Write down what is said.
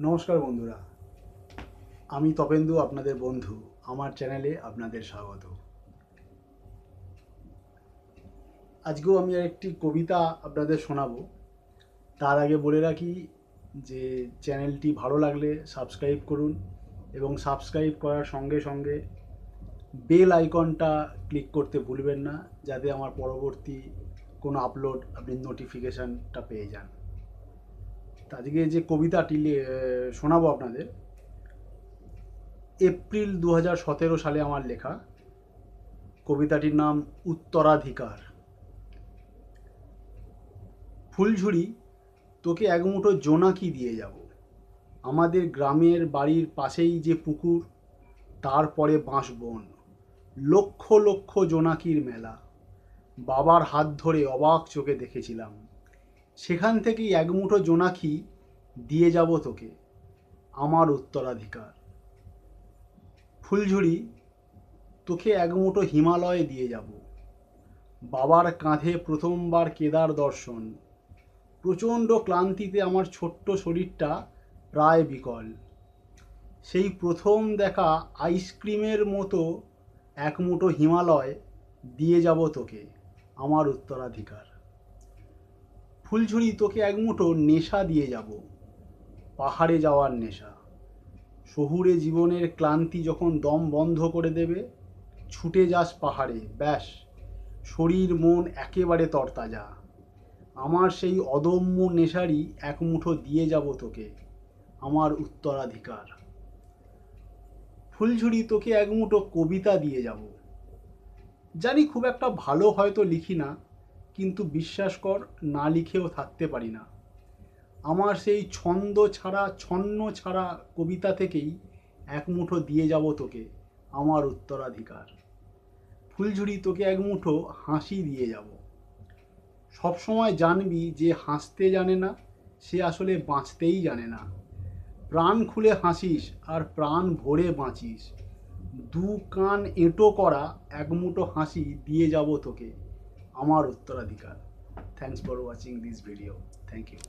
নমস্কার বন্ধুরা। আমি তপেন্দু, আপনাদের বন্ধু। আমার চ্যানেলে আপনাদের স্বাগত। আজকেও আমি একটি কবিতা আপনাদের শোনাবো। তার আগে বলে রাখি যে, চ্যানেলটি ভালো লাগলে সাবস্ক্রাইব করুন এবং সাবস্ক্রাইব করার সঙ্গে সঙ্গে বেল আইকনটা ক্লিক করতে ভুলবেন না, যাতে আমার পরবর্তী কোনো আপলোড আপনি নোটিফিকেশানটা পেয়ে যান। আজকে যে কবিতাটি শোনাবো আপনাদের, এপ্রিল দু সতেরো সালে আমার লেখা, কবিতাটির নাম উত্তরাধিকার। ফুলঝুরি, তোকে এক মুঠো জোনাকি দিয়ে যাব। আমাদের গ্রামের বাড়ির পাশেই যে পুকুর তারপরে বাঁশবন লক্ষ লক্ষ জোনাকির মেলা। বাবার হাত ধরে অবাক চোখে দেখেছিলাম। সেখান থেকেই এক মুঠো জোনাকি দিয়ে যাব তোকে, আমার উত্তরাধিকার। ফুলঝুরি, তোকে এক মুঠো হিমালয়ে দিয়ে যাব। বাবার কাঁধে প্রথমবার কেদার দর্শন। প্রচণ্ড ক্লান্তিতে আমার ছোট্ট শরীরটা প্রায় বিকল। সেই প্রথম দেখা আইসক্রিমের মতো এক মুঠো হিমালয় দিয়ে যাব তোকে, আমার উত্তরাধিকার। ফুলঝুরি তোকে এক মুঠো নেশা দিয়ে যাব। পাহাড়ে যাওয়ার নেশা। শহুরে জীবনের ক্লান্তি যখন দম বন্ধ করে দেবে, ছুটে যাস পাহাড়ে, ব্যাস, শরীর মন একেবারে তরতাজা। আমার সেই অদম্য নেশারই এক মুঠো দিয়ে যাব তোকে, আমার উত্তরাধিকার। ফুলঝুরি তোকে এক মুঠো কবিতা দিয়ে যাব। জানি খুব একটা ভালো হয়তো লিখি না কিন্তু বিশ্বাস কর, না লিখেও থাকতে পারি না। আমার সেই ছন্দ ছাড়া, ছন্ন ছাড়া কবিতা থেকেই এক মুঠো দিয়ে যাব তোকে, আমার উত্তরাধিকার। ফুলঝুরি তোকে এক মুঠো হাসি দিয়ে যাব। সবসময় জানবি যে হাসতে জানে না, সে আসলে বাঁচতেই জানে না। প্রাণ খুলে হাসিস আর প্রাণ ভরে বাঁচিস। দু কান এঁটো করা এক মুঠো হাসি দিয়ে যাব তোকে আমার উত্তরাধিকার। Thanks for watching this video thank you